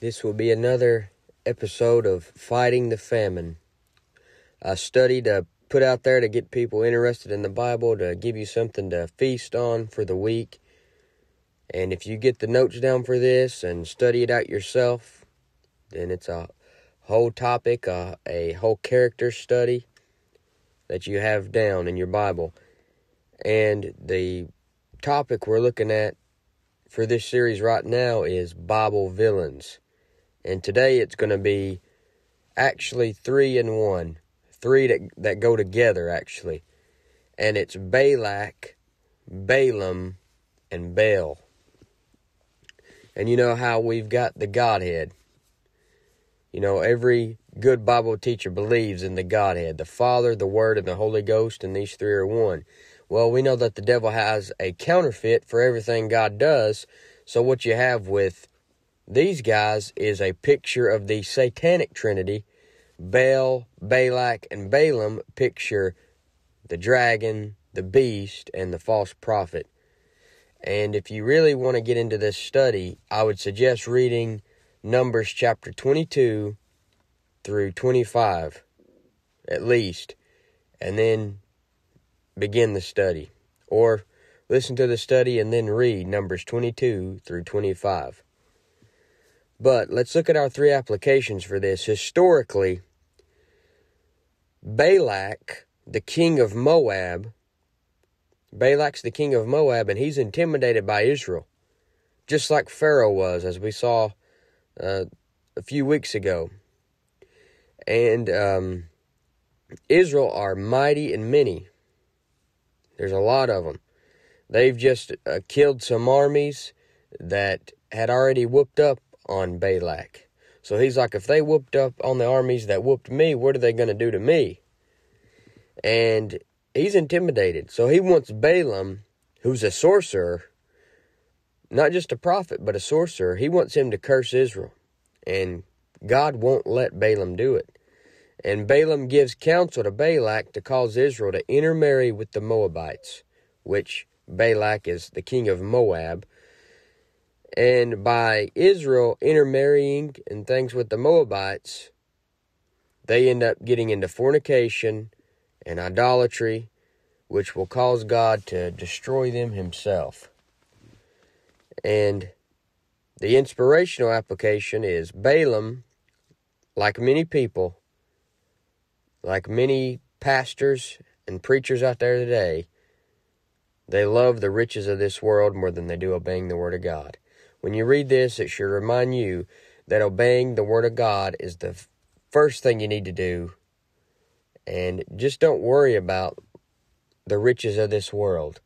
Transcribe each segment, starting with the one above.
This will be another episode of Fighting the Famine. A study to put out there to get people interested in the Bible, to give you something to feast on for the week. And if you get the notes down for this and study it out yourself, then it's a whole topic, uh, a whole character study that you have down in your Bible. And the topic we're looking at for this series right now is Bible villains. And today it's going to be actually three and one. Three that, that go together, actually. And it's Balak, Balaam, and Baal. And you know how we've got the Godhead. You know, every good Bible teacher believes in the Godhead the Father, the Word, and the Holy Ghost, and these three are one. Well, we know that the devil has a counterfeit for everything God does. So, what you have with these guys is a picture of the satanic trinity. Baal, Balak, and Balaam picture the dragon, the beast, and the false prophet. And if you really want to get into this study, I would suggest reading Numbers chapter 22 through 25, at least, and then begin the study. Or listen to the study and then read Numbers 22 through 25. But let's look at our three applications for this. Historically, Balak, the king of Moab, Balak's the king of Moab, and he's intimidated by Israel, just like Pharaoh was, as we saw uh, a few weeks ago. And um, Israel are mighty and many. There's a lot of them. They've just uh, killed some armies that had already whooped up on Balak. So he's like, if they whooped up on the armies that whooped me, what are they going to do to me? And he's intimidated. So he wants Balaam, who's a sorcerer, not just a prophet, but a sorcerer, he wants him to curse Israel. And God won't let Balaam do it. And Balaam gives counsel to Balak to cause Israel to intermarry with the Moabites, which Balak is the king of Moab. And by Israel intermarrying and things with the Moabites, they end up getting into fornication and idolatry, which will cause God to destroy them himself. And the inspirational application is Balaam, like many people, like many pastors and preachers out there today, they love the riches of this world more than they do obeying the Word of God. When you read this, it should remind you that obeying the Word of God is the first thing you need to do. And just don't worry about the riches of this world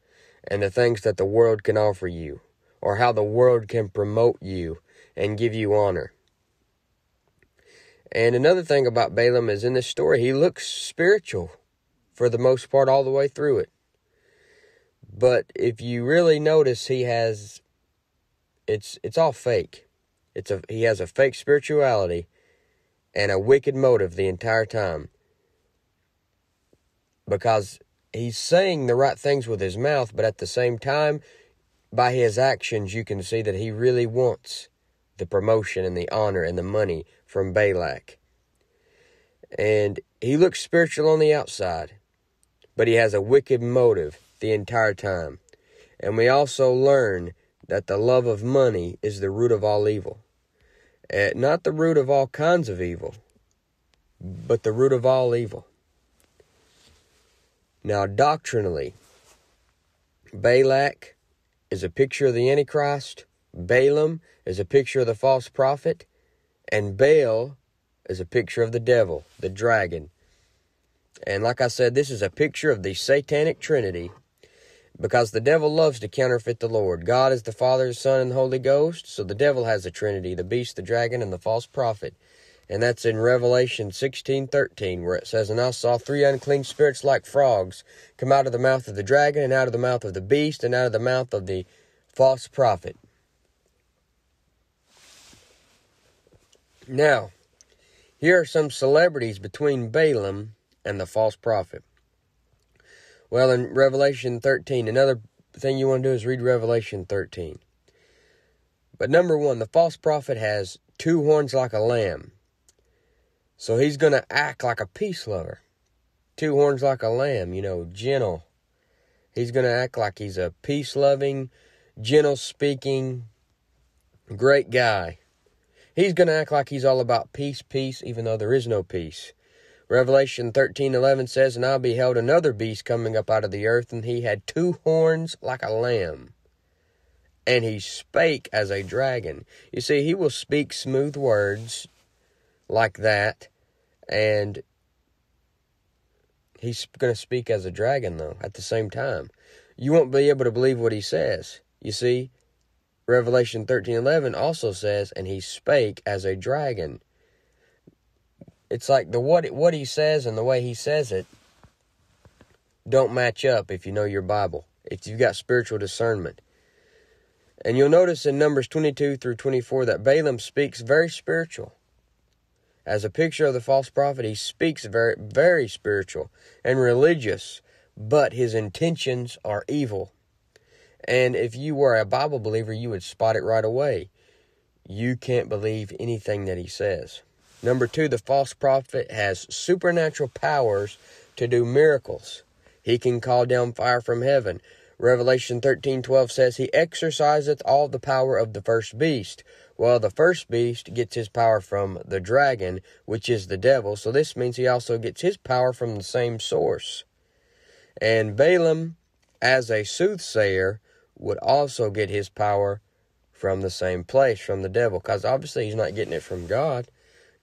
and the things that the world can offer you or how the world can promote you and give you honor. And another thing about Balaam is in this story, he looks spiritual for the most part all the way through it. But if you really notice, he has it's it's all fake. It's a he has a fake spirituality and a wicked motive the entire time. Because he's saying the right things with his mouth, but at the same time, by his actions, you can see that he really wants the promotion and the honor and the money from Balak. And he looks spiritual on the outside, but he has a wicked motive the entire time. And we also learn that the love of money is the root of all evil. Uh, not the root of all kinds of evil, but the root of all evil. Now, doctrinally, Balak is a picture of the Antichrist, Balaam is a picture of the false prophet, and Baal is a picture of the devil, the dragon. And like I said, this is a picture of the satanic trinity because the devil loves to counterfeit the Lord. God is the Father, the Son, and the Holy Ghost, so the devil has a trinity, the beast, the dragon, and the false prophet. And that's in Revelation 16:13 where it says, "And I saw three unclean spirits like frogs come out of the mouth of the dragon and out of the mouth of the beast and out of the mouth of the false prophet." Now, here are some celebrities between Balaam and the false prophet. Well, in Revelation 13, another thing you want to do is read Revelation 13. But number one, the false prophet has two horns like a lamb. So he's going to act like a peace lover. Two horns like a lamb, you know, gentle. He's going to act like he's a peace loving, gentle speaking, great guy. He's going to act like he's all about peace, peace, even though there is no peace. Revelation 13:11 says, "And I beheld another beast coming up out of the earth, and he had two horns like a lamb, and he spake as a dragon." You see, he will speak smooth words like that, and he's going to speak as a dragon though at the same time. You won't be able to believe what he says. You see, Revelation 13:11 also says, "And he spake as a dragon." It's like the what what he says and the way he says it don't match up if you know your Bible. If you've got spiritual discernment. And you'll notice in Numbers 22 through 24 that Balaam speaks very spiritual. As a picture of the false prophet, he speaks very very spiritual and religious, but his intentions are evil. And if you were a Bible believer, you would spot it right away. You can't believe anything that he says. Number two, the false prophet has supernatural powers to do miracles. He can call down fire from heaven. Revelation 13:12 says he exerciseth all the power of the first beast. Well, the first beast gets his power from the dragon, which is the devil. So this means he also gets his power from the same source. And Balaam, as a soothsayer, would also get his power from the same place, from the devil, because obviously he's not getting it from God.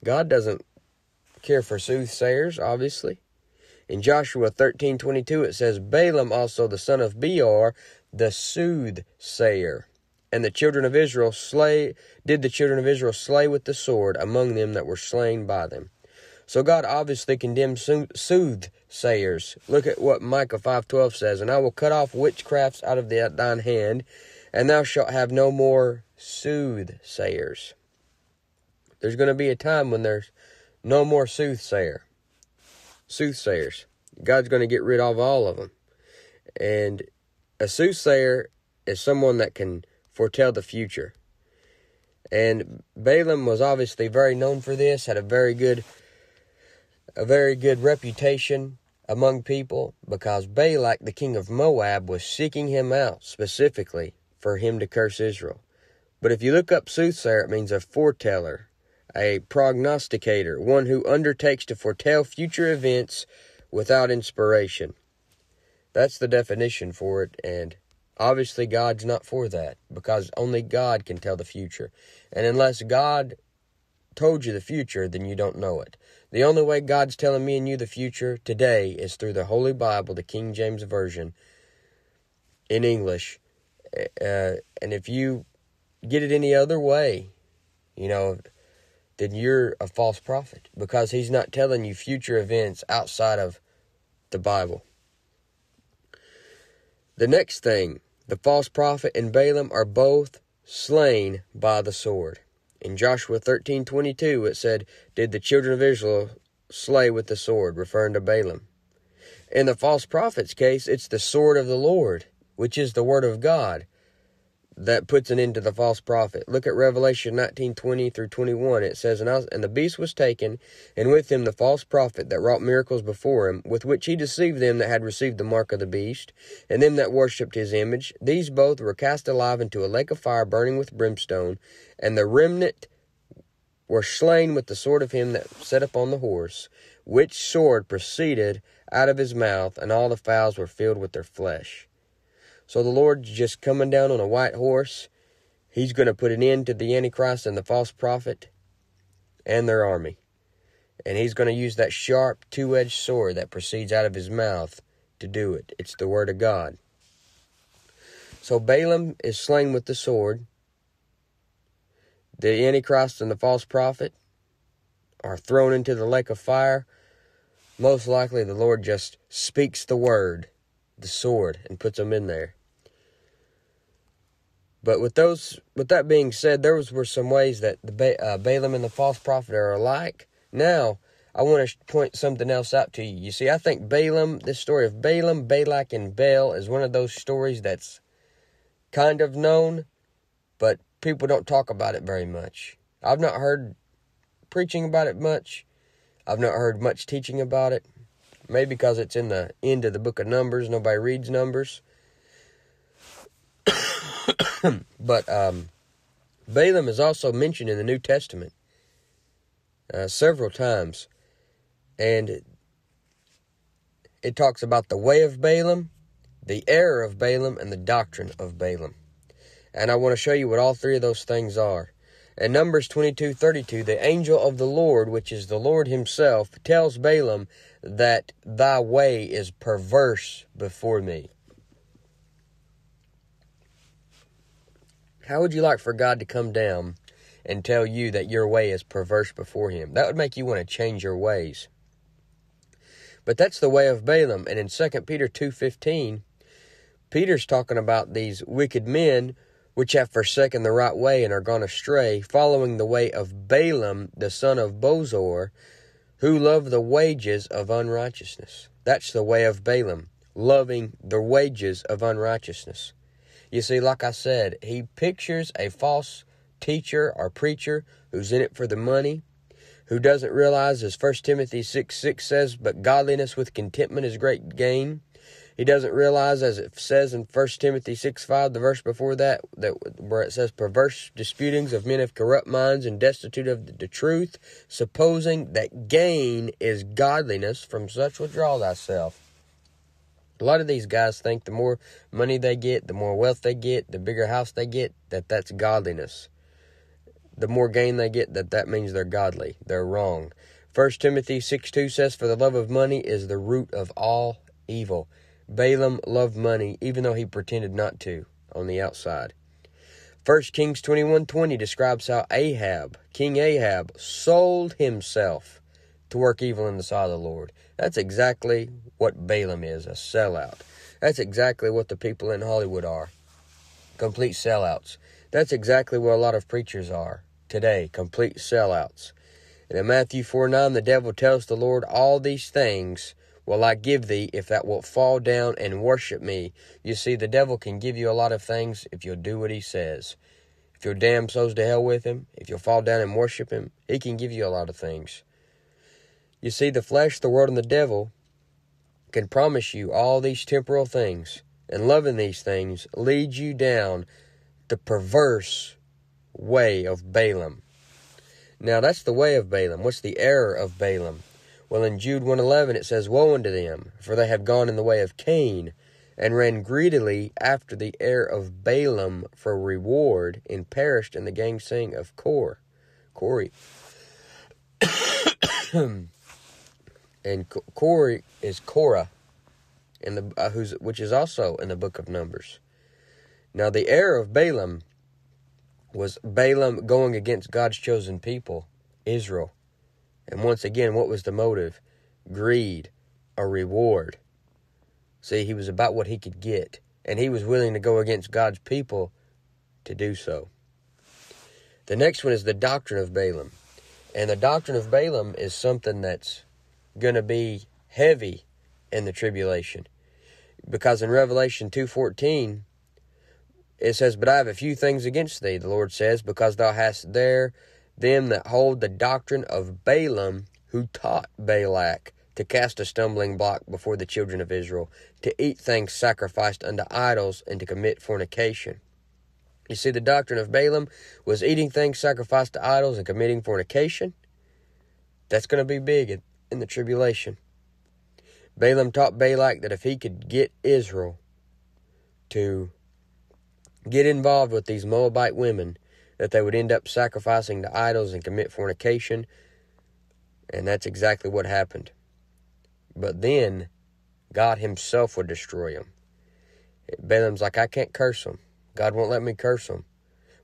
God doesn't care for soothsayers, obviously. In Joshua 13:22 it says Balaam also the son of Beor the soothsayer and the children of Israel slay did the children of Israel slay with the sword among them that were slain by them. So God obviously condemns soothsayers. Look at what Micah 5:12 says, "And I will cut off witchcrafts out of thine hand, and thou shalt have no more soothsayers." There's going to be a time when there's no more soothsayer. Soothsayers. God's going to get rid of all of them. And a soothsayer is someone that can foretell the future. And Balaam was obviously very known for this, had a very good a very good reputation among people because Balak, the king of Moab, was seeking him out specifically for him to curse Israel. But if you look up soothsayer, it means a foreteller, a prognosticator, one who undertakes to foretell future events without inspiration. That's the definition for it, and obviously God's not for that because only God can tell the future. And unless God told you the future, then you don't know it. The only way God's telling me and you the future today is through the Holy Bible, the King James Version, in English. Uh, and if you get it any other way, you know, then you're a false prophet because he's not telling you future events outside of the Bible. The next thing, the false prophet and Balaam are both slain by the sword. In Joshua 13:22 it said, "Did the children of Israel slay with the sword," referring to Balaam. In the false prophet's case, it's the sword of the Lord, which is the word of God that puts an end to the false prophet. Look at Revelation 19:20 through 21. It says, and, was, and the beast was taken, and with him the false prophet that wrought miracles before him, with which he deceived them that had received the mark of the beast, and them that worshipped his image. These both were cast alive into a lake of fire burning with brimstone, and the remnant were slain with the sword of him that sat upon the horse, which sword proceeded out of his mouth, and all the fowls were filled with their flesh. So the Lord's just coming down on a white horse. He's going to put an end to the Antichrist and the false prophet and their army. And he's going to use that sharp two edged sword that proceeds out of his mouth to do it. It's the word of God. So Balaam is slain with the sword. The Antichrist and the false prophet are thrown into the lake of fire. Most likely, the Lord just speaks the word, the sword, and puts them in there. But with those, with that being said, there was, were some ways that the ba- uh, Balaam and the false prophet are alike. Now, I want to point something else out to you. You see, I think Balaam, this story of Balaam, Balak, and Baal is one of those stories that's kind of known, but people don't talk about it very much. I've not heard preaching about it much. I've not heard much teaching about it. Maybe because it's in the end of the book of Numbers. Nobody reads Numbers. but um, Balaam is also mentioned in the New Testament uh, several times. And it talks about the way of Balaam, the error of Balaam, and the doctrine of Balaam. And I want to show you what all three of those things are. In Numbers 22 32, the angel of the Lord, which is the Lord himself, tells Balaam that thy way is perverse before me. How would you like for God to come down and tell you that your way is perverse before him? That would make you want to change your ways. But that's the way of Balaam. And in 2 Peter 2.15, Peter's talking about these wicked men which have forsaken the right way and are gone astray, following the way of Balaam, the son of Bosor, who loved the wages of unrighteousness. That's the way of Balaam, loving the wages of unrighteousness. You see, like I said, he pictures a false teacher or preacher who's in it for the money, who doesn't realize, as 1 Timothy 6 6 says, but godliness with contentment is great gain. He doesn't realize, as it says in 1 Timothy 6 5, the verse before that, that where it says, perverse disputings of men of corrupt minds and destitute of the, truth, supposing that gain is godliness, from such withdraw thyself. A lot of these guys think the more money they get, the more wealth they get, the bigger house they get, that that's godliness the more gain they get, that that means they're godly. They're wrong. 1 Timothy 6 2 says, For the love of money is the root of all evil. Balaam loved money, even though he pretended not to on the outside. 1 Kings 21 20 describes how Ahab, King Ahab, sold himself to work evil in the sight of the Lord. That's exactly what Balaam is a sellout. That's exactly what the people in Hollywood are complete sellouts. That's exactly what a lot of preachers are today, complete sellouts. And in Matthew 4 9, the devil tells the Lord, All these things will I give thee if thou wilt fall down and worship me. You see, the devil can give you a lot of things if you'll do what he says. If your damn souls to hell with him, if you'll fall down and worship him, he can give you a lot of things. You see, the flesh, the world, and the devil can promise you all these temporal things, and loving these things leads you down the perverse way of Balaam. Now that's the way of Balaam. What's the error of Balaam? Well, in Jude 111 it says, Woe unto them, for they have gone in the way of Cain, and ran greedily after the error of Balaam for reward, and perished in the gainsaying of Kor, Core. and Core is Korah, in the uh, who's which is also in the book of Numbers. Now, the error of Balaam was Balaam going against God's chosen people, Israel. And once again, what was the motive? Greed, a reward. See, he was about what he could get, and he was willing to go against God's people to do so. The next one is the doctrine of Balaam. And the doctrine of Balaam is something that's going to be heavy in the tribulation. Because in Revelation 2:14, it says, But I have a few things against thee, the Lord says, because thou hast there them that hold the doctrine of Balaam, who taught Balak to cast a stumbling block before the children of Israel, to eat things sacrificed unto idols, and to commit fornication. You see, the doctrine of Balaam was eating things sacrificed to idols and committing fornication. That's going to be big in, in the tribulation. Balaam taught Balak that if he could get Israel to get involved with these Moabite women that they would end up sacrificing to idols and commit fornication. And that's exactly what happened. But then God Himself would destroy them. Balaam's like, I can't curse them. God won't let me curse them.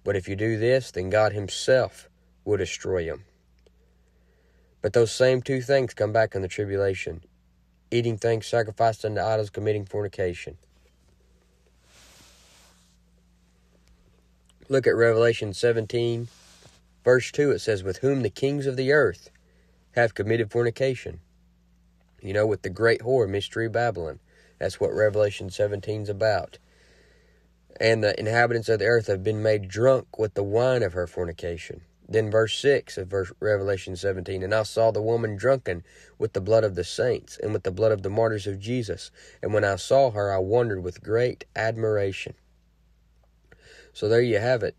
But if you do this, then God Himself will destroy them. But those same two things come back in the tribulation eating things sacrificed unto idols, committing fornication. Look at Revelation 17, verse 2. It says, With whom the kings of the earth have committed fornication. You know, with the great whore, Mystery Babylon. That's what Revelation 17 is about. And the inhabitants of the earth have been made drunk with the wine of her fornication. Then verse 6 of verse Revelation 17, And I saw the woman drunken with the blood of the saints and with the blood of the martyrs of Jesus. And when I saw her, I wondered with great admiration. So there you have it.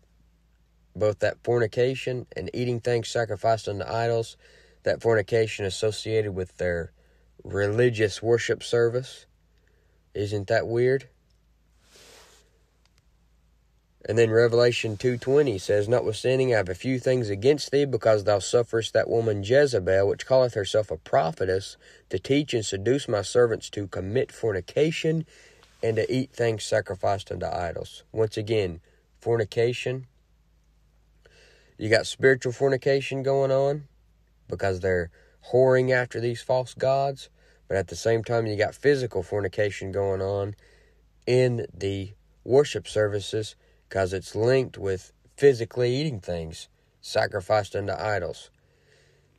Both that fornication and eating things sacrificed unto idols, that fornication associated with their religious worship service. Isn't that weird? And then Revelation 2.20 says, Notwithstanding I have a few things against thee, because thou sufferest that woman Jezebel, which calleth herself a prophetess, to teach and seduce my servants to commit fornication and to eat things sacrificed unto idols. Once again, fornication. You got spiritual fornication going on because they're whoring after these false gods, but at the same time, you got physical fornication going on in the worship services because it's linked with physically eating things sacrificed unto idols.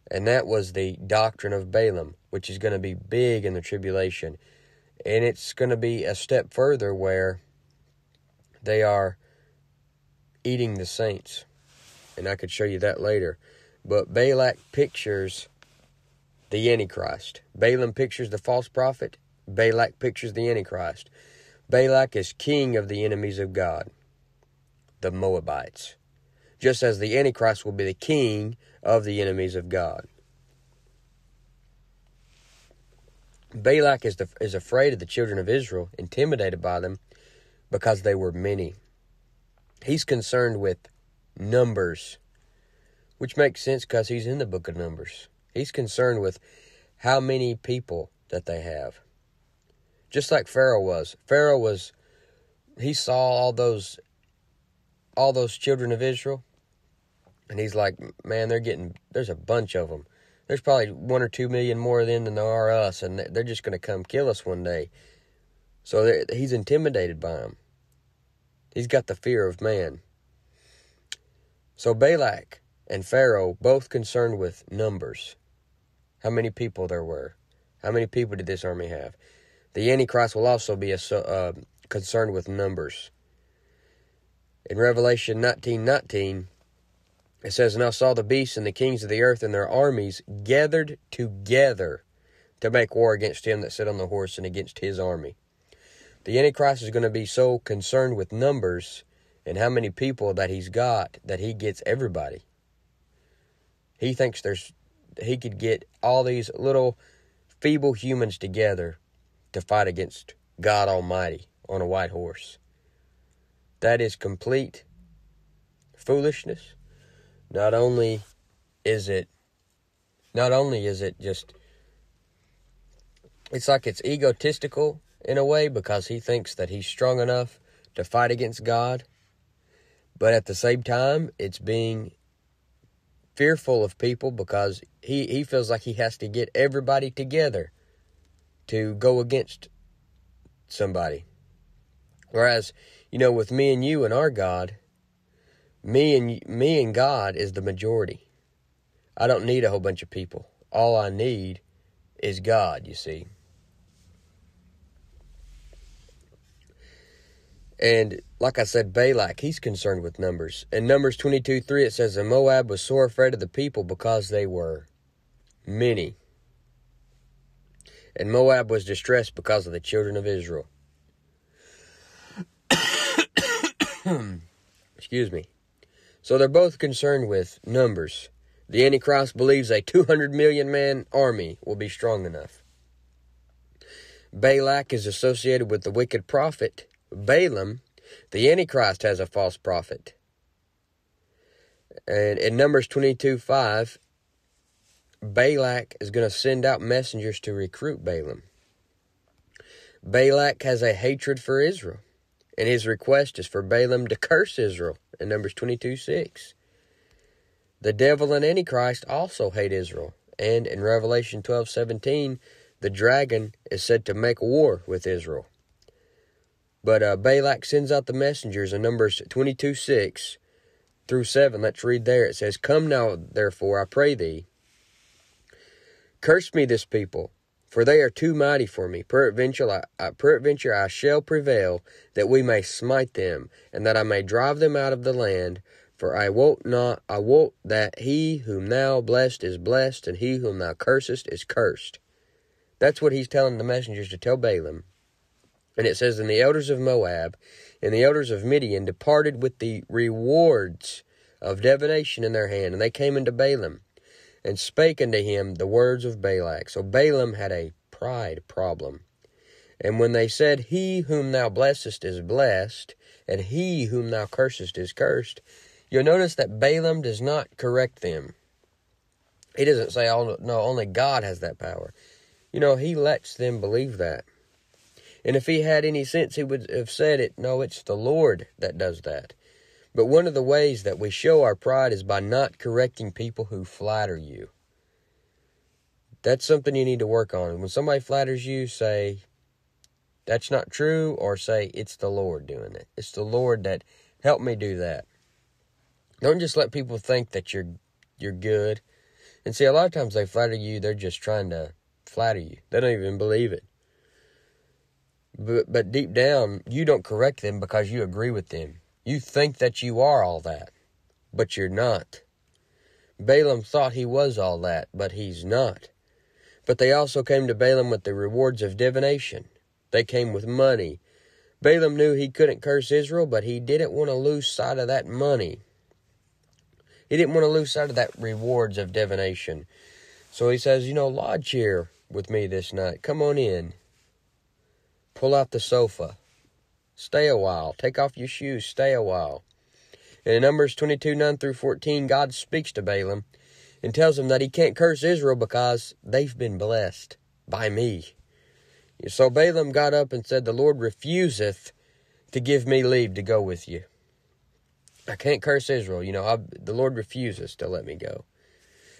And that was the doctrine of Balaam, which is going to be big in the tribulation. And it's going to be a step further where they are eating the saints. And I could show you that later. But Balak pictures the Antichrist. Balaam pictures the false prophet. Balak pictures the Antichrist. Balak is king of the enemies of God the Moabites, just as the Antichrist will be the king of the enemies of God. Balak is, the, is afraid of the children of Israel, intimidated by them, because they were many. He's concerned with numbers, which makes sense because he's in the book of Numbers. He's concerned with how many people that they have. Just like Pharaoh was. Pharaoh was, he saw all those all those children of Israel. And he's like, man, they're getting, there's a bunch of them. There's probably one or two million more of them than there are us, and they're just going to come kill us one day. So he's intimidated by them. He's got the fear of man. So Balak and Pharaoh both concerned with numbers. How many people there were. How many people did this army have? The Antichrist will also be a, uh, concerned with numbers in Revelation 19 19, it says, And I saw the beasts and the kings of the earth and their armies gathered together to make war against him that sat on the horse and against his army. The Antichrist is going to be so concerned with numbers and how many people that he's got that he gets everybody. He thinks there's he could get all these little feeble humans together to fight against God Almighty on a white horse. That is complete foolishness. Not only is it not only is it just it's like it's egotistical in a way because he thinks that he's strong enough to fight against God, but at the same time it's being fearful of people because he, he feels like he has to get everybody together to go against somebody. Whereas you know, with me and you and our God, me and me and God is the majority. I don't need a whole bunch of people. All I need is God, you see. And like I said, Balak, he's concerned with numbers. In Numbers 22 3, it says, And Moab was sore afraid of the people because they were many. And Moab was distressed because of the children of Israel. Excuse me. So they're both concerned with numbers. The Antichrist believes a 200 million man army will be strong enough. Balak is associated with the wicked prophet Balaam. The Antichrist has a false prophet. And in Numbers 22 5, Balak is going to send out messengers to recruit Balaam. Balak has a hatred for Israel. And his request is for Balaam to curse Israel in Numbers 22 6. The devil and Antichrist also hate Israel. And in Revelation 12 17, the dragon is said to make war with Israel. But uh, Balak sends out the messengers in Numbers 22 6 through 7. Let's read there. It says, Come now, therefore, I pray thee, curse me this people for they are too mighty for me. Peradventure I, I, peradventure I shall prevail, that we may smite them, and that I may drive them out of the land. For I wot not, I wot that he whom thou blessed is blessed, and he whom thou cursest is cursed. That's what he's telling the messengers to tell Balaam. And it says, And the elders of Moab and the elders of Midian departed with the rewards of divination in their hand, and they came unto Balaam and spake unto him the words of Balak. So Balaam had a pride problem. And when they said, He whom thou blessest is blessed, and he whom thou cursest is cursed, you'll notice that Balaam does not correct them. He doesn't say, oh, no, only God has that power. You know, he lets them believe that. And if he had any sense, he would have said it, no, it's the Lord that does that. But one of the ways that we show our pride is by not correcting people who flatter you. That's something you need to work on. When somebody flatters you, say, that's not true, or say, it's the Lord doing it. It's the Lord that helped me do that. Don't just let people think that you're you're good. And see, a lot of times they flatter you, they're just trying to flatter you. They don't even believe it. But, but deep down, you don't correct them because you agree with them. You think that you are all that, but you're not. Balaam thought he was all that, but he's not. But they also came to Balaam with the rewards of divination. They came with money. Balaam knew he couldn't curse Israel, but he didn't want to lose sight of that money. He didn't want to lose sight of that rewards of divination. So he says, You know, lodge here with me this night. Come on in. Pull out the sofa. Stay a while. Take off your shoes. Stay a while. And in Numbers 22 9 through 14, God speaks to Balaam and tells him that he can't curse Israel because they've been blessed by me. So Balaam got up and said, The Lord refuseth to give me leave to go with you. I can't curse Israel. You know, I, the Lord refuses to let me go.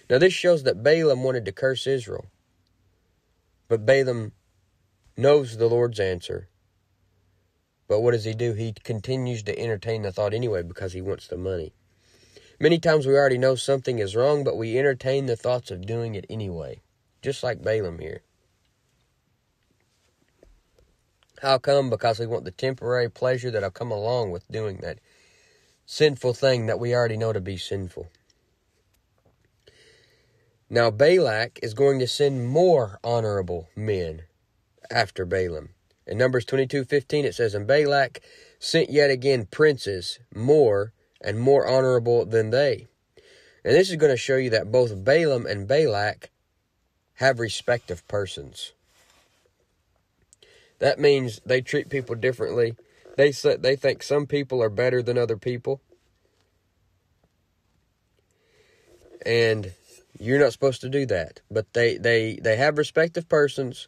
Now, this shows that Balaam wanted to curse Israel. But Balaam knows the Lord's answer. But what does he do? He continues to entertain the thought anyway because he wants the money. Many times we already know something is wrong, but we entertain the thoughts of doing it anyway. Just like Balaam here. How come? Because we want the temporary pleasure that'll come along with doing that sinful thing that we already know to be sinful. Now, Balak is going to send more honorable men after Balaam. In Numbers 22 15, it says, And Balak sent yet again princes more and more honorable than they. And this is going to show you that both Balaam and Balak have respect of persons. That means they treat people differently. They say, they think some people are better than other people. And you're not supposed to do that. But they, they, they have respect of persons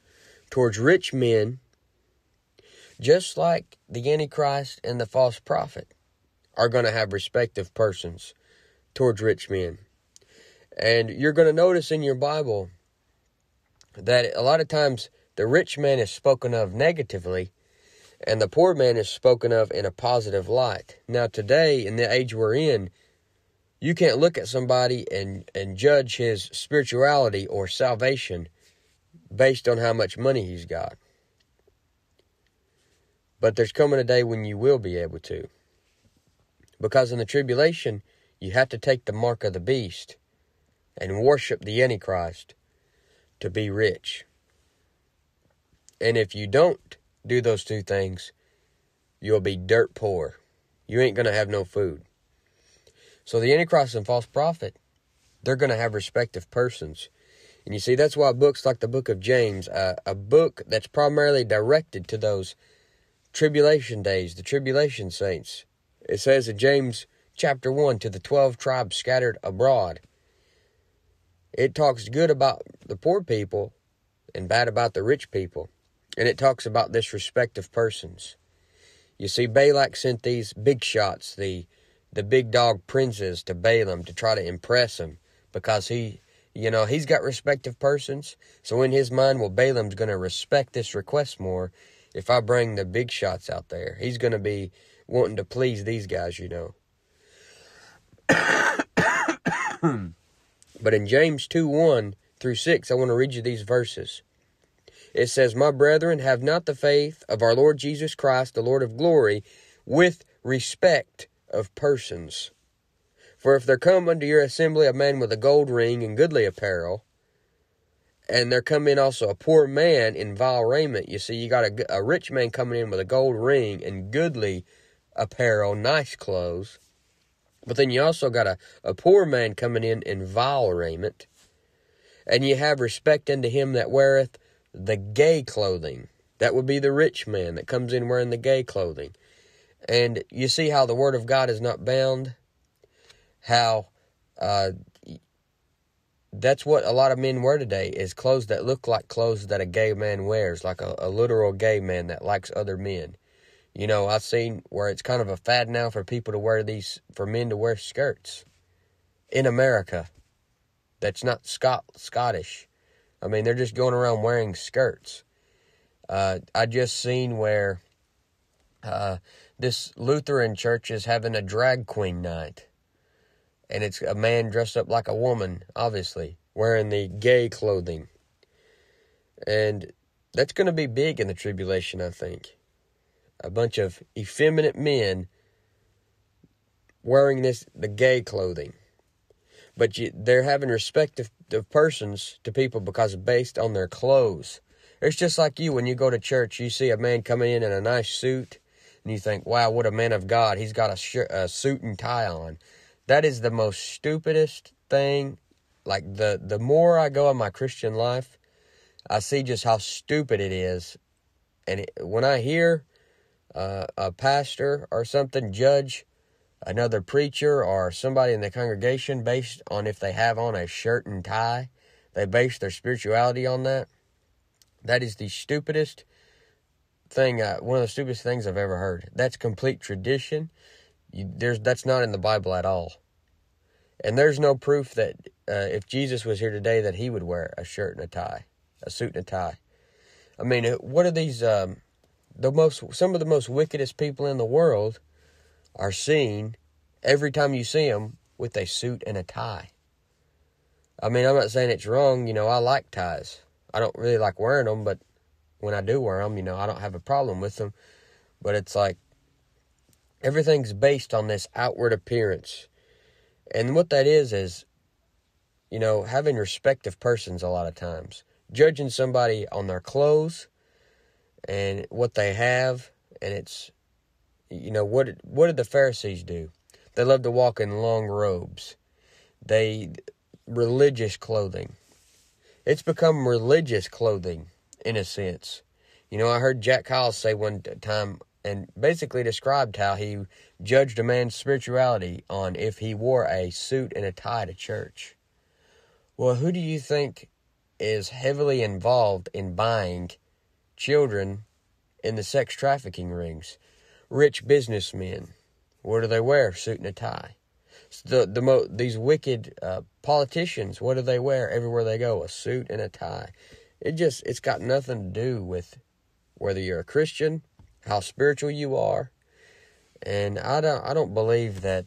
towards rich men, just like the Antichrist and the false prophet are going to have respect of persons towards rich men. And you're going to notice in your Bible that a lot of times the rich man is spoken of negatively and the poor man is spoken of in a positive light. Now, today, in the age we're in, you can't look at somebody and, and judge his spirituality or salvation based on how much money he's got. But there's coming a day when you will be able to. Because in the tribulation, you have to take the mark of the beast and worship the Antichrist to be rich. And if you don't do those two things, you'll be dirt poor. You ain't going to have no food. So the Antichrist and false prophet, they're going to have respective persons. And you see, that's why books like the book of James, uh, a book that's primarily directed to those tribulation days, the tribulation saints. It says in James chapter 1 to the 12 tribes scattered abroad. It talks good about the poor people and bad about the rich people. And it talks about this respect of persons. You see, Balak sent these big shots, the the big dog princes, to Balaam to try to impress him because he you know, he's got respect of persons. So in his mind, well, Balaam's going to respect this request more if I bring the big shots out there. He's going to be wanting to please these guys, you know. but in James 2 1 through 6, I want to read you these verses. It says, My brethren, have not the faith of our Lord Jesus Christ, the Lord of glory, with respect of persons. For if there come unto your assembly a man with a gold ring and goodly apparel, and there come in also a poor man in vile raiment, you see, you got a, a rich man coming in with a gold ring and goodly apparel, nice clothes. But then you also got a, a poor man coming in in vile raiment. And you have respect unto him that weareth the gay clothing. That would be the rich man that comes in wearing the gay clothing. And you see how the word of God is not bound? How uh, that's what a lot of men wear today is clothes that look like clothes that a gay man wears, like a, a literal gay man that likes other men. You know, I've seen where it's kind of a fad now for people to wear these, for men to wear skirts in America. That's not Scot- Scottish. I mean, they're just going around wearing skirts. Uh, I just seen where uh, this Lutheran church is having a drag queen night. And it's a man dressed up like a woman, obviously, wearing the gay clothing. And that's going to be big in the tribulation, I think. A bunch of effeminate men wearing this the gay clothing. But you, they're having respect of, of persons to people because based on their clothes. It's just like you when you go to church you see a man coming in in a nice suit and you think wow what a man of god. He's got a, sh- a suit and tie on that is the most stupidest thing like the the more i go in my christian life i see just how stupid it is and it, when i hear uh, a pastor or something judge another preacher or somebody in the congregation based on if they have on a shirt and tie. They base their spirituality on that. That is the stupidest thing, uh, one of the stupidest things I've ever heard. That's complete tradition. You, there's that's not in the Bible at all. And there's no proof that uh, if Jesus was here today that he would wear a shirt and a tie, a suit and a tie. I mean, what are these um, the most some of the most wickedest people in the world are seen every time you see them with a suit and a tie. I mean, I'm not saying it's wrong. You know, I like ties. I don't really like wearing them, but when I do wear them, you know, I don't have a problem with them. But it's like everything's based on this outward appearance. And what that is, is, you know, having respect of persons a lot of times. Judging somebody on their clothes, and what they have, and it's, you know, what what did the Pharisees do? They loved to walk in long robes. They religious clothing. It's become religious clothing in a sense. You know, I heard Jack Hyles say one time and basically described how he judged a man's spirituality on if he wore a suit and a tie to church. Well, who do you think is heavily involved in buying children in the sex trafficking rings, rich businessmen. What do they wear? Suit and a tie. The the mo- these wicked uh, politicians. What do they wear everywhere they go? A suit and a tie. It just it's got nothing to do with whether you're a Christian, how spiritual you are, and I don't I don't believe that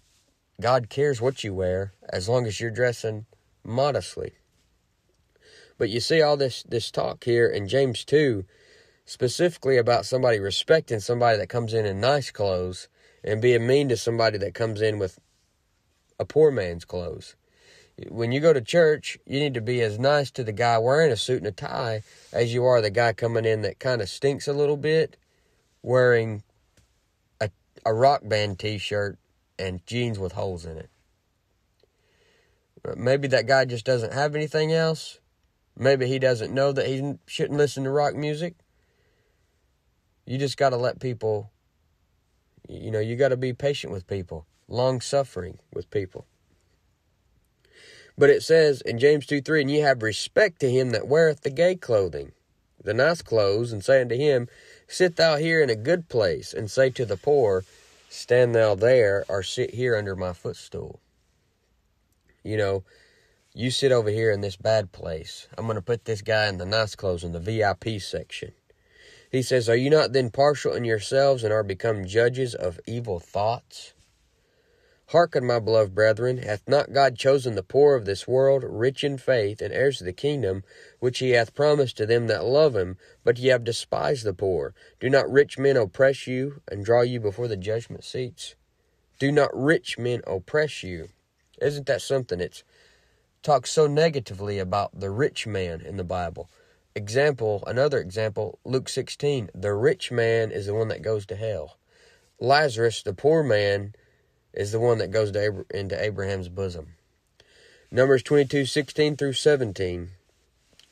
God cares what you wear as long as you're dressing modestly. But you see all this this talk here in James 2 specifically about somebody respecting somebody that comes in in nice clothes and being mean to somebody that comes in with a poor man's clothes. When you go to church, you need to be as nice to the guy wearing a suit and a tie as you are the guy coming in that kind of stinks a little bit wearing a, a rock band t shirt and jeans with holes in it. Maybe that guy just doesn't have anything else. Maybe he doesn't know that he shouldn't listen to rock music. You just got to let people, you know, you got to be patient with people, long suffering with people. But it says in James 2 3, and ye have respect to him that weareth the gay clothing, the nice clothes, and say unto him, Sit thou here in a good place, and say to the poor, Stand thou there, or sit here under my footstool. You know, you sit over here in this bad place. I'm going to put this guy in the nice clothes in the VIP section. He says, Are you not then partial in yourselves and are become judges of evil thoughts? Hearken, my beloved brethren, hath not God chosen the poor of this world, rich in faith, and heirs of the kingdom, which he hath promised to them that love him? But ye have despised the poor. Do not rich men oppress you, and draw you before the judgment seats? Do not rich men oppress you? Isn't that something? It's talks so negatively about the rich man in the Bible. Example, another example, Luke 16. The rich man is the one that goes to hell. Lazarus, the poor man, is the one that goes to into Abraham's bosom. Numbers 22, 16 through 17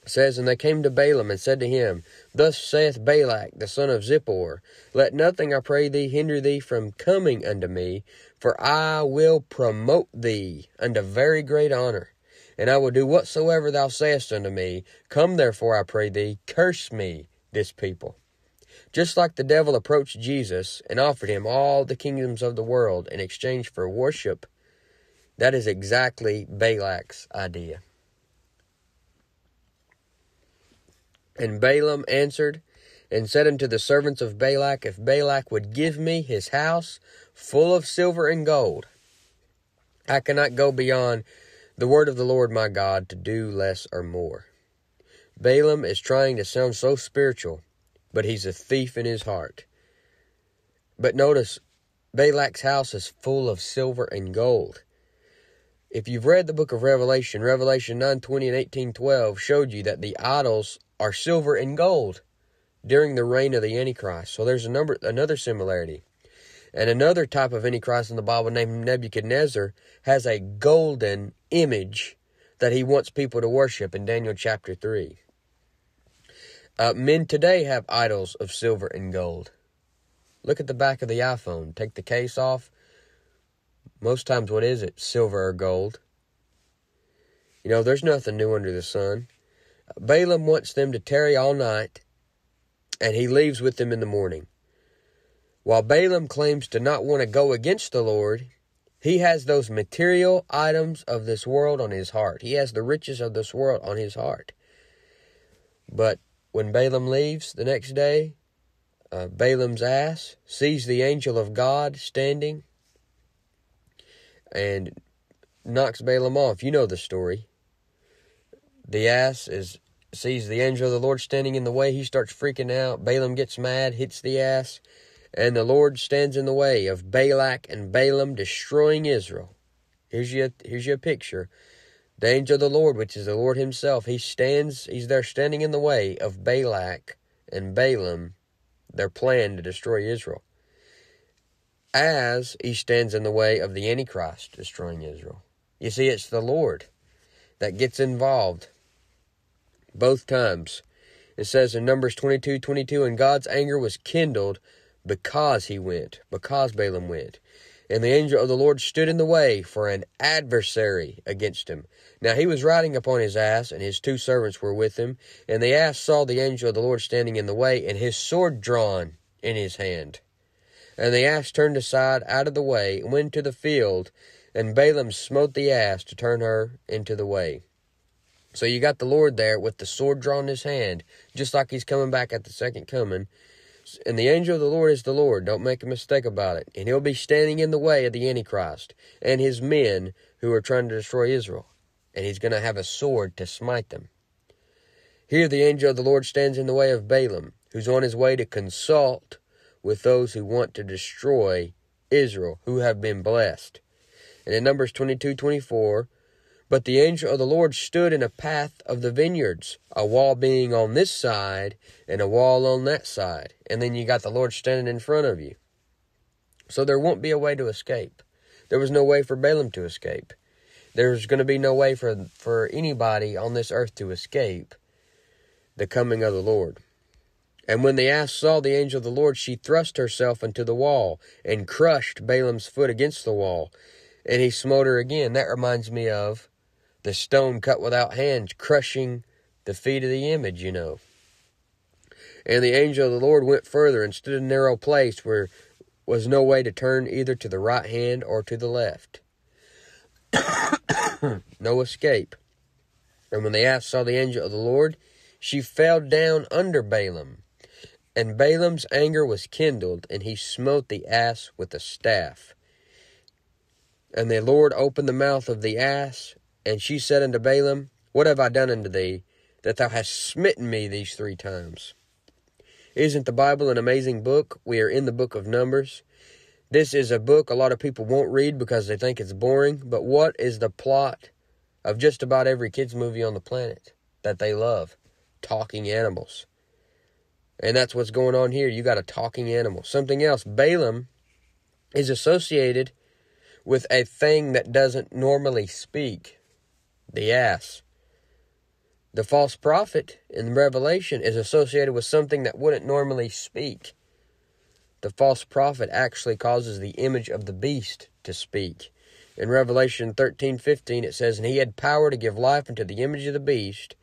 says, And they came to Balaam and said to him, Thus saith Balak the son of Zippor, Let nothing, I pray thee, hinder thee from coming unto me, for I will promote thee unto very great honor, and I will do whatsoever thou sayest unto me. Come therefore, I pray thee, curse me this people. Just like the devil approached Jesus and offered him all the kingdoms of the world in exchange for worship, that is exactly Balak's idea. And Balaam answered and said unto the servants of Balak, If Balak would give me his house full of silver and gold, I cannot go beyond the word of the Lord my God to do less or more. Balaam is trying to sound so spiritual, but he's a thief in his heart. But notice, Balak's house is full of silver and gold. If you've read the book of Revelation, Revelation 9:20 and 18:12 showed you that the idols are silver and gold during the reign of the Antichrist. So there's a number another similarity. And another type of Antichrist in the Bible named Nebuchadnezzar has a golden image that he wants people to worship in Daniel chapter 3. Uh, men today have idols of silver and gold. Look at the back of the iPhone. Take the case off. Most times, what is it? Silver or gold. You know, there's nothing new under the sun. Balaam wants them to tarry all night, and he leaves with them in the morning. While Balaam claims to not want to go against the Lord, he has those material items of this world on his heart. He has the riches of this world on his heart. But when Balaam leaves the next day, uh, Balaam's ass sees the angel of God standing and knocks Balaam off. You know the story. The ass is sees the angel of the Lord standing in the way. He starts freaking out. Balaam gets mad, hits the ass, and the Lord stands in the way of Balak and Balaam destroying Israel. Here's your here's your picture. The angel of the Lord, which is the Lord Himself, He stands. He's there standing in the way of Balak and Balaam, their plan to destroy Israel. As He stands in the way of the Antichrist destroying Israel. You see, it's the Lord that gets involved both times. It says in Numbers 22 22, and God's anger was kindled because he went, because Balaam went. And the angel of the Lord stood in the way for an adversary against him. Now he was riding upon his ass, and his two servants were with him. And the ass saw the angel of the Lord standing in the way, and his sword drawn in his hand. And the ass turned aside out of the way, and went to the field, and Balaam smote the ass to turn her into the way. So you got the Lord there with the sword drawn in his hand, just like he's coming back at the second coming. And the angel of the Lord is the Lord. Don't make a mistake about it. And he'll be standing in the way of the Antichrist and his men who are trying to destroy Israel. And he's going to have a sword to smite them. Here the angel of the Lord stands in the way of Balaam, who's on his way to consult with those who want to destroy Israel, who have been blessed. And in Numbers 22 24, but the angel of the Lord stood in a path of the vineyards, a wall being on this side and a wall on that side. And then you got the Lord standing in front of you. So there won't be a way to escape. There was no way for Balaam to escape. There's going to be no way for, for anybody on this earth to escape the coming of the Lord. And when the ass saw the angel of the Lord, she thrust herself into the wall and crushed Balaam's foot against the wall. And he smote her again. That reminds me of the stone cut without hands, crushing the feet of the image, you know. And the angel of the Lord went further and stood in a narrow place where was no way to turn either to the right hand or to the left. no escape. And when the ass saw the angel of the Lord, she fell down under Balaam. And Balaam's anger was kindled, and he smote the ass with a staff. And the Lord opened the mouth of the ass, and she said unto Balaam, What have I done unto thee, that thou hast smitten me these three times? Isn't the Bible an amazing book? We are in the book of Numbers. This is a book a lot of people won't read because they think it's boring, but what is the plot of just about every kids movie on the planet that they love? Talking animals. And that's what's going on here. You got a talking animal. Something else, Balaam is associated with a thing that doesn't normally speak the ass. The false prophet in Revelation is associated with something that wouldn't normally speak. The false prophet actually causes the image of the beast to speak. In Revelation 13:15 it says, "And he had power to give life unto the image of the beast,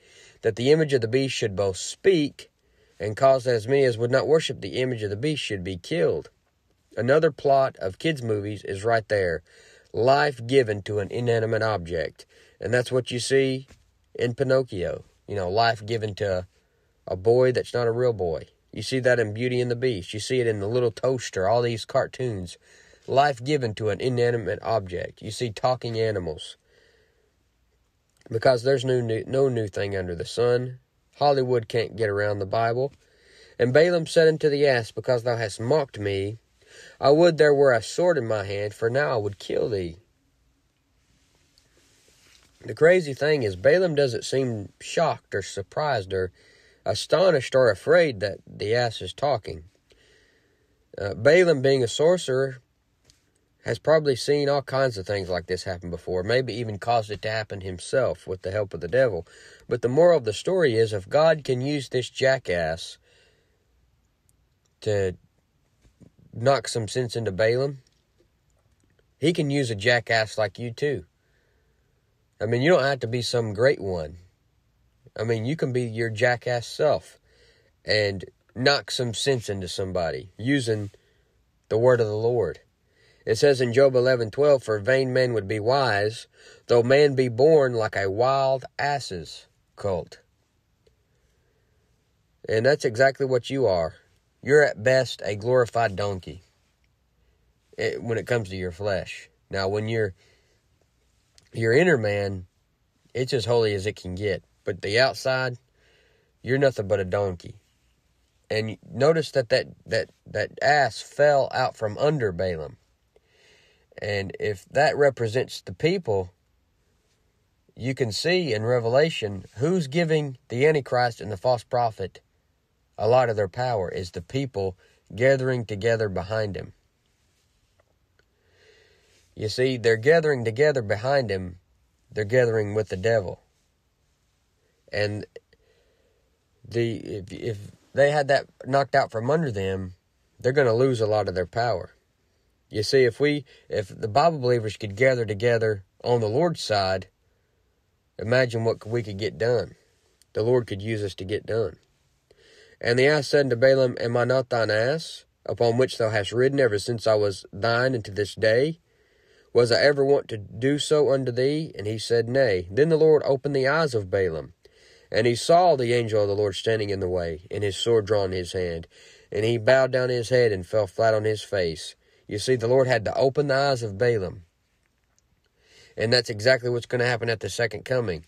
that the image of the beast should both speak and cause that as many as would not worship the image of the beast should be killed." Another plot of kids movies is right there. Life given to an inanimate object. And that's what you see in Pinocchio. You know, life given to a boy that's not a real boy. You see that in Beauty and the Beast. You see it in the little toaster, all these cartoons. Life given to an inanimate object. You see talking animals. Because there's no new, no new thing under the sun. Hollywood can't get around the Bible. And Balaam said unto the ass, Because thou hast mocked me, I would there were a sword in my hand, for now I would kill thee. The crazy thing is, Balaam doesn't seem shocked or surprised or astonished or afraid that the ass is talking. Uh, Balaam, being a sorcerer, has probably seen all kinds of things like this happen before, maybe even caused it to happen himself with the help of the devil. But the moral of the story is if God can use this jackass to knock some sense into Balaam, he can use a jackass like you too. I mean, you don't have to be some great one. I mean, you can be your jackass self and knock some sense into somebody using the word of the Lord. It says in Job 11:12, "For vain men would be wise, though man be born like a wild ass's colt." And that's exactly what you are. You're at best a glorified donkey eh, when it comes to your flesh. Now, when you're your inner man, it's as holy as it can get. But the outside, you're nothing but a donkey. And notice that that, that, that ass fell out from under Balaam. And if that represents the people, you can see in Revelation who's giving the Antichrist and the false prophet a lot of their power is the people gathering together behind him. You see, they're gathering together behind him, they're gathering with the devil. And the if, if they had that knocked out from under them, they're going to lose a lot of their power. You see, if we if the Bible believers could gather together on the Lord's side, imagine what we could get done. The Lord could use us to get done. And the ass said unto Balaam, Am I not thine ass, upon which thou hast ridden ever since I was thine unto this day? Was I ever wont to do so unto thee? And he said, Nay. Then the Lord opened the eyes of Balaam, and he saw the angel of the Lord standing in the way, and his sword drawn in his hand. And he bowed down his head and fell flat on his face. You see, the Lord had to open the eyes of Balaam. And that's exactly what's going to happen at the second coming.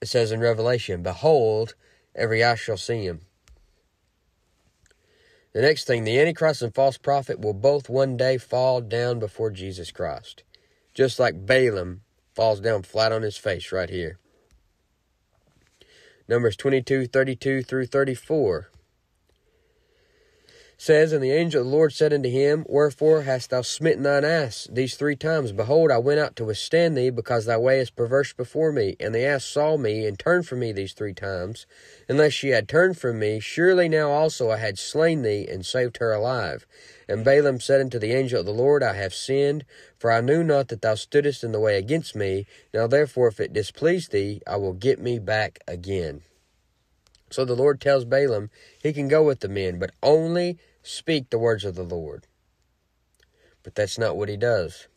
It says in Revelation, Behold, every eye shall see him. The next thing, the Antichrist and false prophet will both one day fall down before Jesus Christ just like Balaam falls down flat on his face right here. Numbers 22, 32 through 34 says, And the angel of the Lord said unto him, Wherefore hast thou smitten thine ass these three times? Behold, I went out to withstand thee, because thy way is perverse before me. And the ass saw me, and turned from me these three times. Unless she had turned from me, surely now also I had slain thee, and saved her alive. And Balaam said unto the angel of the Lord, I have sinned, for I knew not that thou stoodest in the way against me. Now therefore, if it displease thee, I will get me back again. So the Lord tells Balaam he can go with the men, but only speak the words of the Lord. But that's not what he does.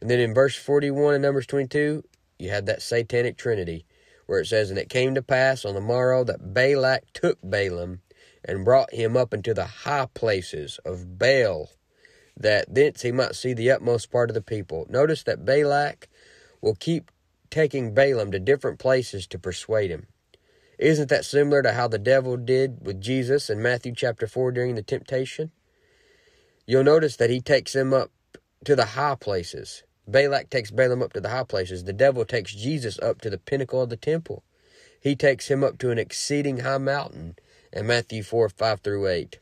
And then in verse 41 in Numbers 22, you have that satanic trinity where it says, And it came to pass on the morrow that Balak took Balaam and brought him up into the high places of Baal, that thence he might see the utmost part of the people. Notice that Balak will keep taking Balaam to different places to persuade him. Isn't that similar to how the devil did with Jesus in Matthew chapter 4 during the temptation? you'll notice that he takes him up to the high places. Balak takes Balaam up to the high places. The devil takes Jesus up to the pinnacle of the temple. He takes him up to an exceeding high mountain in Matthew 4 5 through 8.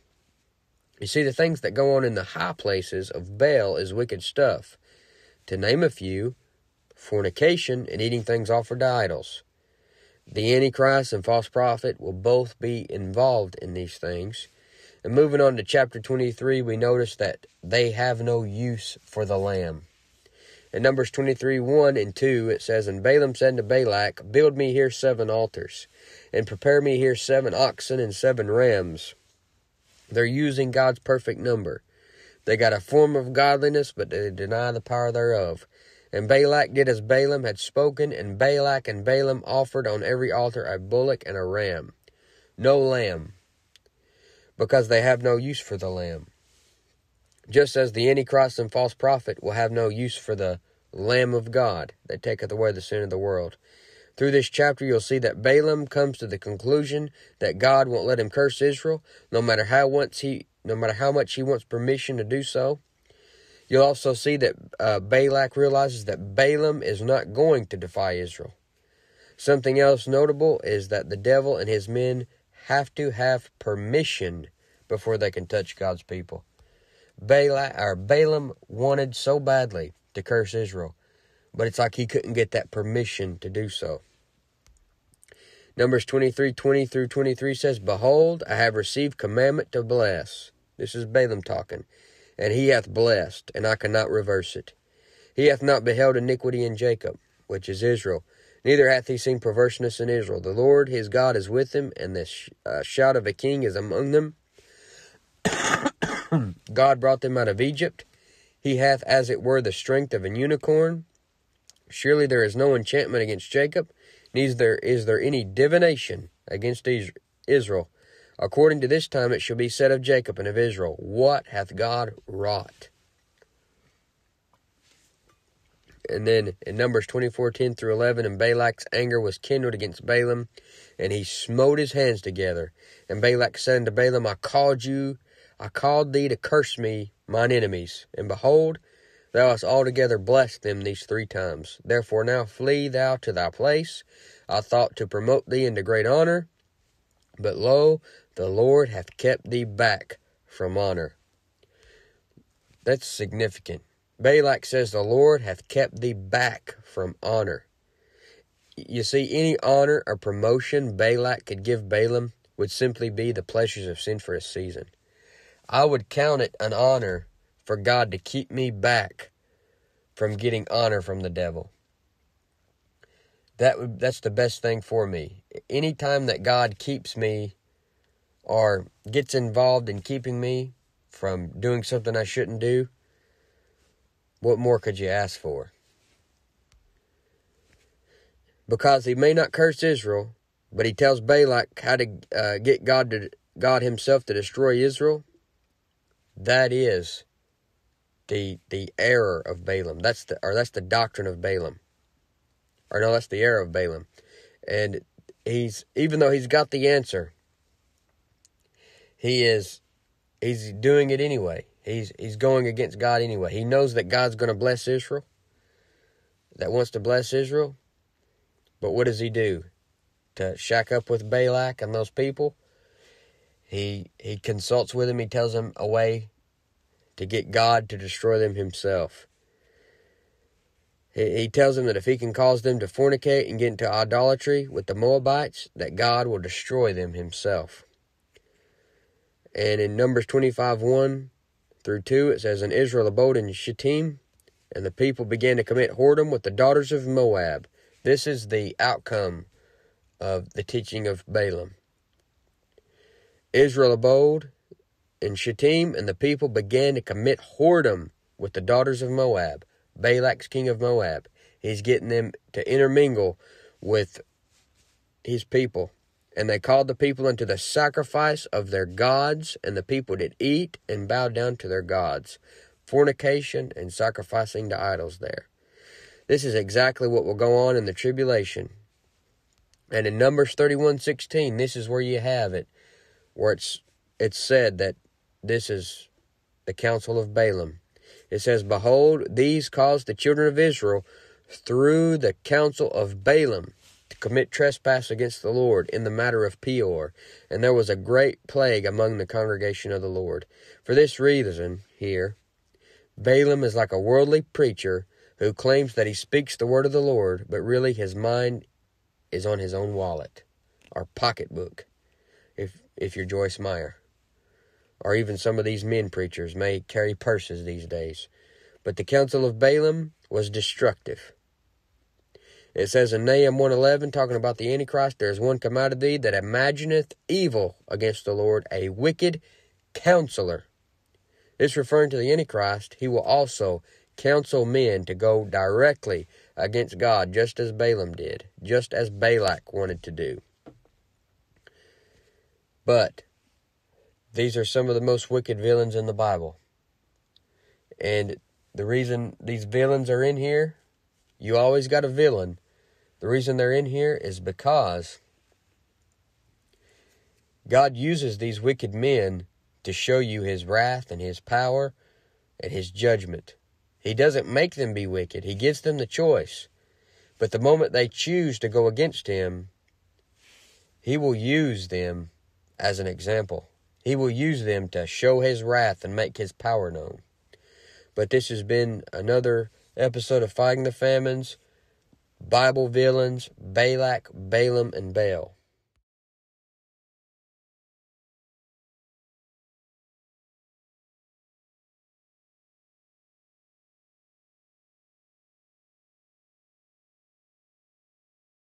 You see, the things that go on in the high places of Baal is wicked stuff. To name a few, fornication and eating things offered to idols. The Antichrist and false prophet will both be involved in these things. And moving on to chapter 23, we notice that they have no use for the Lamb. In Numbers 23 1 and 2, it says, And Balaam said to Balak, Build me here seven altars, and prepare me here seven oxen and seven rams. They're using God's perfect number. They got a form of godliness, but they deny the power thereof. And Balak did as Balaam had spoken, and Balak and Balaam offered on every altar a bullock and a ram. No lamb, because they have no use for the lamb. Just as the Antichrist and false prophet will have no use for the Lamb of God that taketh away the sin of the world. Through this chapter, you'll see that Balaam comes to the conclusion that God won't let him curse Israel, no matter how once he, no matter how much he wants permission to do so. You'll also see that uh, Balak realizes that Balaam is not going to defy Israel. Something else notable is that the devil and his men have to have permission before they can touch God's people. Balak, or Balaam wanted so badly to curse Israel, but it's like he couldn't get that permission to do so. Numbers 23 20 through 23 says, Behold, I have received commandment to bless. This is Balaam talking and he hath blessed, and I cannot reverse it. He hath not beheld iniquity in Jacob, which is Israel, neither hath he seen perverseness in Israel. The Lord his God is with him, and the sh- uh, shout of a king is among them. God brought them out of Egypt. He hath, as it were, the strength of an unicorn. Surely there is no enchantment against Jacob, neither is there any divination against Israel. According to this time it shall be said of Jacob and of Israel, What hath God wrought? And then in Numbers 24 10 through 11, and Balak's anger was kindled against Balaam, and he smote his hands together. And Balak said unto Balaam, I called you, I called thee to curse me, mine enemies. And behold, thou hast altogether blessed them these three times. Therefore now flee thou to thy place. I thought to promote thee into great honor. But lo, the Lord hath kept thee back from honor. That's significant. Balak says, The Lord hath kept thee back from honor. You see, any honor or promotion Balak could give Balaam would simply be the pleasures of sin for a season. I would count it an honor for God to keep me back from getting honor from the devil. That would, that's the best thing for me. Anytime that God keeps me or gets involved in keeping me from doing something I shouldn't do, what more could you ask for? Because he may not curse Israel, but he tells Balak how to uh, get God to God Himself to destroy Israel. That is the the error of Balaam. That's the or that's the doctrine of Balaam. Or no, that's the error of Balaam. And he's even though he's got the answer, he is he's doing it anyway. He's he's going against God anyway. He knows that God's going to bless Israel. That wants to bless Israel. But what does he do? To shack up with Balak and those people? He he consults with him, he tells them a way to get God to destroy them himself. He, he tells them that if he can cause them to fornicate and get into idolatry with the Moabites, that God will destroy them himself. And in Numbers 25 1 through 2, it says, And Israel abode in Shittim, and the people began to commit whoredom with the daughters of Moab. This is the outcome of the teaching of Balaam. Israel abode in Shittim, and the people began to commit whoredom with the daughters of Moab. Balak's king of Moab. He's getting them to intermingle with his people. And they called the people unto the sacrifice of their gods, and the people did eat and bow down to their gods. Fornication and sacrificing to idols there. This is exactly what will go on in the tribulation. And in Numbers 31:16, this is where you have it, where it's it's said that this is the counsel of Balaam. It says, Behold, these caused the children of Israel through the counsel of Balaam to commit trespass against the Lord in the matter of Peor, and there was a great plague among the congregation of the Lord. For this reason, here, Balaam is like a worldly preacher who claims that he speaks the word of the Lord, but really his mind is on his own wallet or pocketbook, if if you're Joyce Meyer. Or even some of these men preachers may carry purses these days. But the counsel of Balaam was destructive. It says in Nahum 111, talking about the Antichrist, there is one come out of thee that imagineth evil against the Lord, a wicked counselor. This referring to the Antichrist, he will also counsel men to go directly against God, just as Balaam did, just as Balak wanted to do. But these are some of the most wicked villains in the Bible. And the reason these villains are in here, you always got a villain. The reason they're in here is because God uses these wicked men to show you his wrath and his power and his judgment. He doesn't make them be wicked, he gives them the choice. But the moment they choose to go against him, he will use them as an example. He will use them to show his wrath and make his power known. But this has been another episode of Fighting the Famines, Bible Villains, Balak, Balaam, and Baal.